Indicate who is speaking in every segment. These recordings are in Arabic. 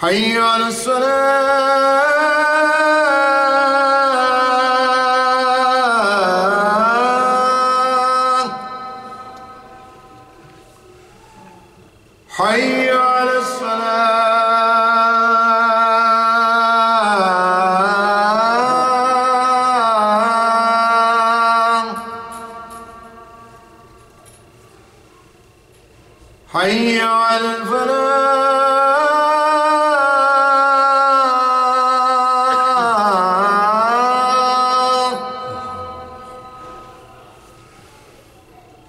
Speaker 1: حي على الصلاة. حي على الصلاة. حي على الفلاح.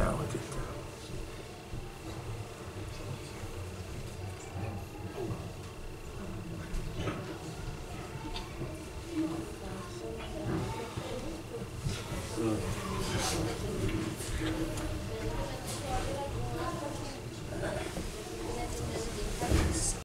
Speaker 1: now.